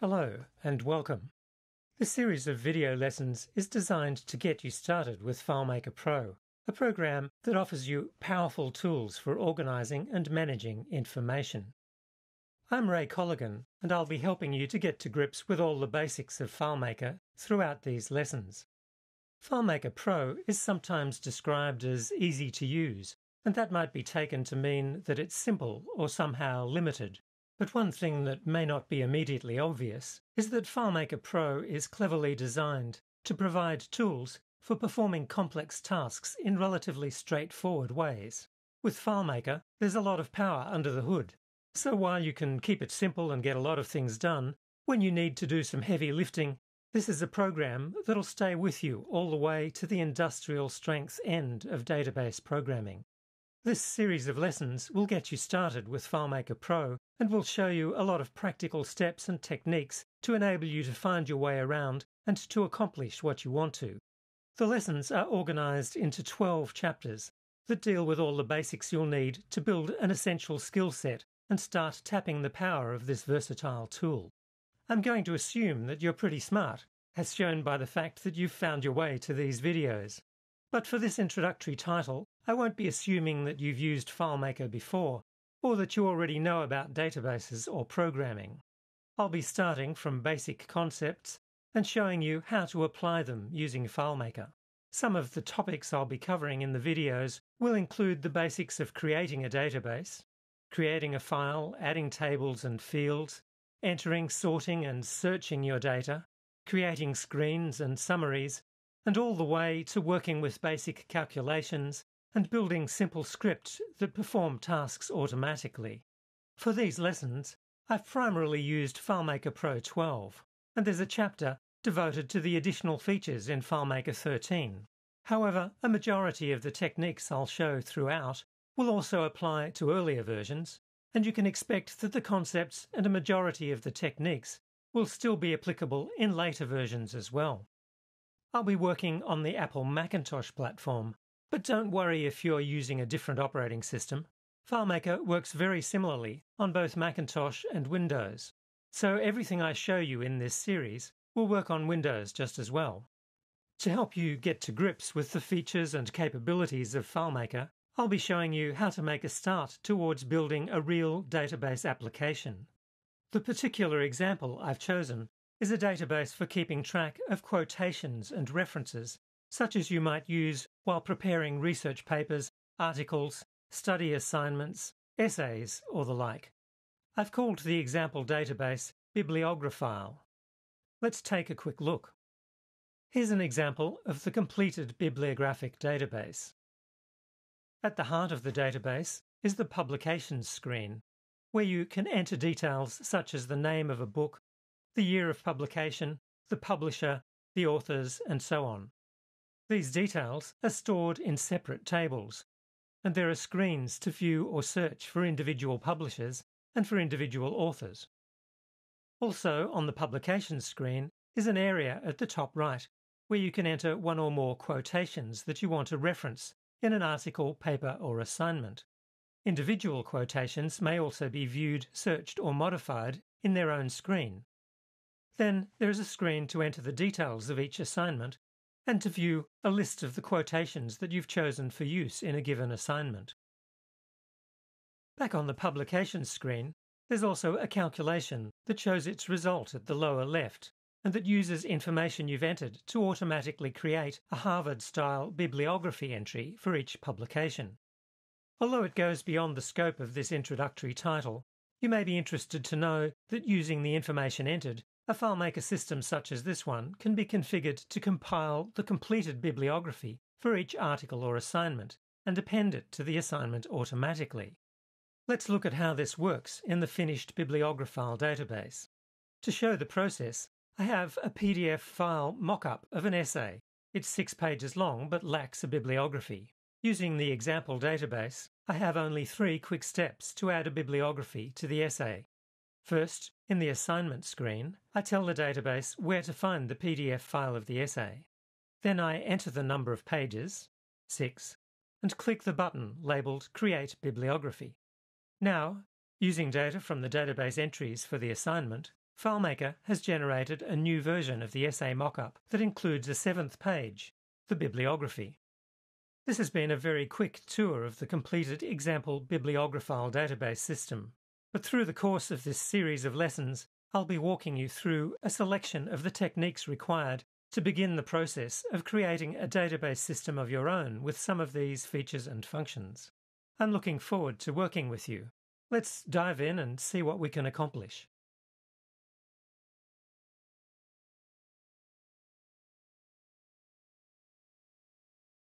Hello and welcome. This series of video lessons is designed to get you started with FileMaker Pro, a program that offers you powerful tools for organizing and managing information. I'm Ray Cologon, and I'll be helping you to get to grips with all the basics of FileMaker throughout these lessons. FileMaker Pro is sometimes described as easy to use, and that might be taken to mean that it's simple or somehow limited. But one thing that may not be immediately obvious is that FileMaker Pro is cleverly designed to provide tools for performing complex tasks in relatively straightforward ways. With FileMaker, there's a lot of power under the hood. So while you can keep it simple and get a lot of things done, when you need to do some heavy lifting, this is a program that'll stay with you all the way to the industrial strength end of database programming. This series of lessons will get you started with FileMaker Pro and will show you a lot of practical steps and techniques to enable you to find your way around and to accomplish what you want to. The lessons are organised into 12 chapters that deal with all the basics you'll need to build an essential skill set and start tapping the power of this versatile tool. I'm going to assume that you're pretty smart, as shown by the fact that you've found your way to these videos. But for this introductory title, I won't be assuming that you've used FileMaker before, or that you already know about databases or programming. I'll be starting from basic concepts and showing you how to apply them using FileMaker. Some of the topics I'll be covering in the videos will include the basics of creating a database, creating a file, adding tables and fields, entering, sorting and searching your data, creating screens and summaries, and all the way to working with basic calculations and building simple scripts that perform tasks automatically. For these lessons, I've primarily used FileMaker Pro 12, and there's a chapter devoted to the additional features in FileMaker 13. However, a majority of the techniques I'll show throughout will also apply to earlier versions, and you can expect that the concepts and a majority of the techniques will still be applicable in later versions as well. I'll be working on the Apple Macintosh platform, but don't worry if you're using a different operating system. FileMaker works very similarly on both Macintosh and Windows, so everything I show you in this series will work on Windows just as well. To help you get to grips with the features and capabilities of FileMaker, I'll be showing you how to make a start towards building a real database application. The particular example I've chosen is a database for keeping track of quotations and references such as you might use while preparing research papers, articles, study assignments, essays, or the like. I've called the example database Bibliographile. Let's take a quick look. Here's an example of the completed bibliographic database. At the heart of the database is the Publications screen, where you can enter details such as the name of a book, the year of publication, the publisher, the authors, and so on. These details are stored in separate tables, and there are screens to view or search for individual publishers and for individual authors. Also, on the Publications screen is an area at the top right where you can enter one or more quotations that you want to reference in an article, paper, or assignment. Individual quotations may also be viewed, searched, or modified in their own screen. Then there is a screen to enter the details of each assignment and to view a list of the quotations that you've chosen for use in a given assignment. Back on the Publications screen, there's also a calculation that shows its result at the lower left and that uses information you've entered to automatically create a Harvard-style bibliography entry for each publication. Although it goes beyond the scope of this introductory title, you may be interested to know that using the information entered a FileMaker system such as this one can be configured to compile the completed bibliography for each article or assignment and append it to the assignment automatically. Let's look at how this works in the finished Bibliographile database. To show the process, I have a PDF file mock-up of an essay. It's six pages long but lacks a bibliography. Using the example database, I have only three quick steps to add a bibliography to the essay. First, in the assignment screen, I tell the database where to find the PDF file of the essay. Then I enter the number of pages, 6, and click the button labelled Create Bibliography. Now, using data from the database entries for the assignment, FileMaker has generated a new version of the SA mockup that includes a seventh page, the bibliography. This has been a very quick tour of the completed example bibliographile database system, but through the course of this series of lessons, I'll be walking you through a selection of the techniques required to begin the process of creating a database system of your own with some of these features and functions. I'm looking forward to working with you. Let's dive in and see what we can accomplish.